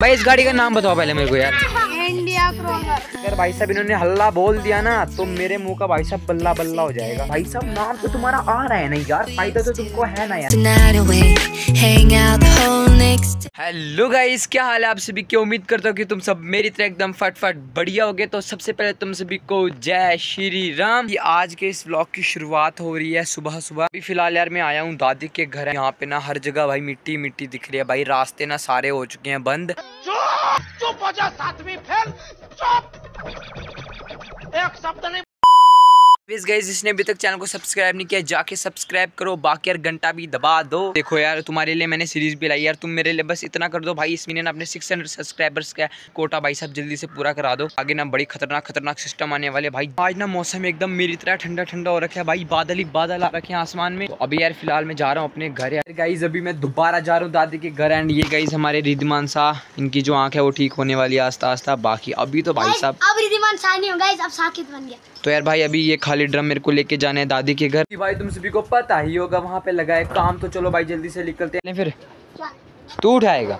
भाई इस गाड़ी का नाम बताओ पहले मेरे को यार। इंडिया क्रोजर अगर भाई साहब इन्होंने हल्ला बोल दिया ना तो मेरे मुँह का भाई साहब बल्ला बल्ला हो जाएगा। भाई साहब नाम तो तुम्हारा आ रहा है नहीं यार फ़ायदा तो तुमको है ना यार। Next. हेलो गाइस क्या हाल है आप सभी की? उम्मीद करता हूँ कि तुम सब मेरी तरह एकदम फट फट बढ़िया हो गए तो सबसे पहले तुम सभी को जय श्री राम। ये आज के इस व्लॉग की शुरुआत हो रही है सुबह सुबह। अभी फ़िलहाल यार मैं आया हूँ दादी के घर। यहाँ पे ना हर जगह भाई मिट्टी मिट्टी दिख रही है। भाई रास्ते ना सारे हो चुके हैं बंद। चुप हो जा सातवीं फेल। चुप! एक शब्द नहीं प्लीज़ गाइस जिसने अभी तक चैनल को सब्सक्राइब नहीं किया जाके सब्सक्राइब करो। बाकी यार घंटा भी दबा दो। देखो यार तुम्हारे लिए मैंने सीरीज़ भी लाई। यार तुम मेरे लिए बस इतना कर दो। भाई इस महीने ना अपने 600 सब्सक्राइबर्स का कोटा भाई साहब जल्दी से पूरा करा दो। आगे ना बड़ी खतरनाक खतरनाक सिस्टम आने वाले भाई। आज ना मौसम एकदम मेरी तरह ठंडा ठंडा हो रखा है भाई। बादल ही बादल आ रखे हैं आसमान में। तो अभी यार फ़िलहाल मैं जा रहा हूँ अपने घर। यार गाइज़ अभी मैं दोबारा जा रहा हूँ दादी के घर एंड ये गाइज़ हमारे रिद्धमान शाह इनकी जो आँख है वो ठीक होने वाली आस्ता आस्ता बाकी अभी तो भाई साहब अब रिधिमान हो। गाइस अब साकिब बन गया। तो यार भाई अभी ये खाली ड्रम मेरे को लेके जाने है दादी के घर। भाई तुम सभी को पता ही होगा वहाँ पे लगा है काम तो चलो भाई जल्दी से निकलते हैं। फिर। तू उठाएगा।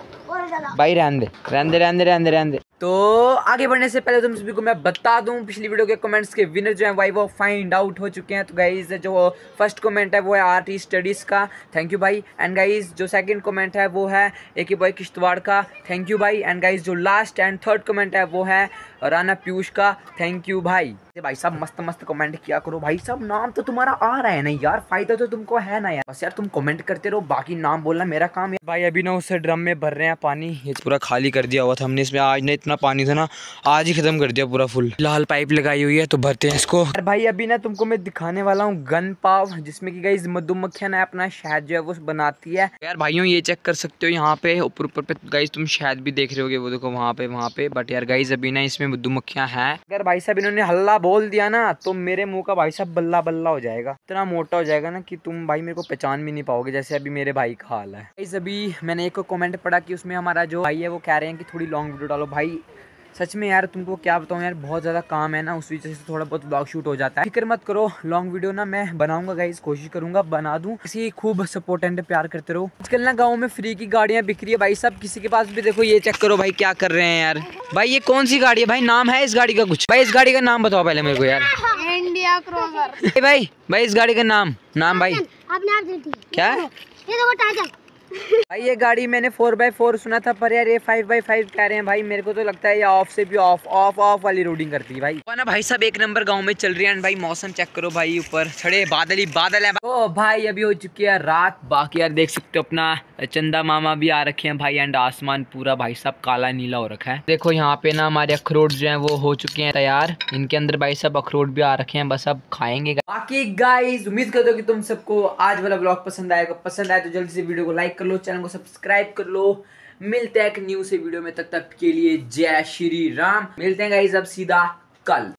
भाई रहने रहने दे रहने दे रहने दे रहने दे। तो आगे बढ़ने से पहले तुम सभी को मैं बता दूँ, पिछली वीडियो के कमेंट्स के विनर जो है भाई वो फाइंड आउट हो चुके हैं। तो गाइज़ जो फ़र्स्ट कमेंट है, वो है आर टी स्टडीज़ का। थैंक यू भाई। एंड गाइज़ जो सेकंड कमेंट है, वो है ए के बॉय किश्तवाड़ का। थैंक यू भाई। एंड गाइज़ जो लास्ट एंड थर्ड कमेंट है, वो है राना पीयूष का। थैंक यू भाई। भाई साहब मस्त मस्त कमेंट किया करो भाई। साहब नाम तो तुम्हारा आ रहा है ना यार। फ़ायदा तो तुमको है ना यार। बस यार, तुम कमेंट करते रहो। बाकी नाम बोलना मेरा काम है। भाई, अभी ना उसे ड्रम में भर रहे हैं पानी। ये पूरा खाली कर दिया हुआ था हमने। इसमें आज ना इतना पानी था ना आज ही खत्म कर दिया पूरा फुल लाल पाइप लगाई हुई है तो भरते हैं इसको। यार भाई अभी ना तुमको मैं दिखाने वाला हूँ गन पाव जिसमें कि गई मधुमक्खियाँ ना अपना शहद जो है वो बनाती है। यार भाइयों ये चेक कर सकते हो यहाँ पे ऊपर ऊपर पे गाइज़ तुम शायद भी देख रहे होगे वो देखो वहाँ पे वहाँ पे। बट यार गाइज़ अभी ना इसमें मधुमक्खियाँ हैं। अगर भाई साहब इन्होंने हल्ला बोल दिया ना तो मेरे मुँह का भाई साहब बल्ला बल्ला हो जाएगा। इतना मोटा हो जाएगा ना कि तुम भाई मेरे को पहचान भी नहीं पाओगे जैसे अभी मेरे भाई का हाल है। गाइज़ अभी मैंने एक कमेंट पढ़ा कि उसमें हमारा जो भाई है वो कह रहे हैं कि थोड़ी लॉन्ग वीडियो डालो। भाई सच में यार तुमको क्या बताऊँ यार बहुत ज़्यादा काम है ना उस वजह से थोड़ा बहुत ब्लॉग शूट हो जाता है। फ़िक्र मत करो लॉन्ग वीडियो ना मैं बनाऊँगा गाइज़ कोशिश करूँगा बना दूँ। इसी खूब सपोर्ट एंड प्यार करते रहो। आजकल ना गाँव में फ्री की गाड़ियाँ बिक रही है भाई साहब किसी के पास भी देखो ये चेक करो भाई क्या कर रहे हैं यार। भाई ये कौन सी गाड़ी है? भाई नाम है इस गाड़ी का कुछ? भाई इस गाड़ी का नाम बताओ पहले मेरे को यार। इंडिया क्रोजर भाई भाई भाई इस गाड़ी का नाम नाम भाई। क्या? ये देखो टाइटल भाई, ये गाड़ी मैंने फोर बाई फोर सुना था, पर यार ये फाइव बाई फाइव कह रहे हैं भाई, मेरे को तो लगता है ये ऑफ़ से भी ऑफ़ ऑफ़ ऑफ़ वाली रोडिंग करती है भाई। ना भाई सब एक नंबर गाँव में चल रही है भाई मौसम चेक करो भाई ऊपर। छड़े, बादल ही बादल है ओ भाई, अभी हो चुकी है रात, बाकी यार देख सकते हो अपना चंदा मामा भी आ रखे हैं भाई एंड आसमान पूरा भाई साहब काला नीला हो रखा है। देखो यहाँ पे ना हमारे अखरोट जो है वो हो चुके हैं तैयार। इनके अंदर भाई साहब अखरोट भी आ रखे हैं, बस अब खाएँगे। बाकी गाइस उम्मीद करता हूँ कि तुम सबको आज वाला ब्लॉग पसंद आएगा। पसंद आए तो जल्दी से वीडियो को लाइक कर लो, चैनल को सब्सक्राइब कर लो। मिलते हैं एक न्यू से वीडियो में, तब तक के लिए जय श्री राम। मिलते हैं गाइज़ अब सीधा कल।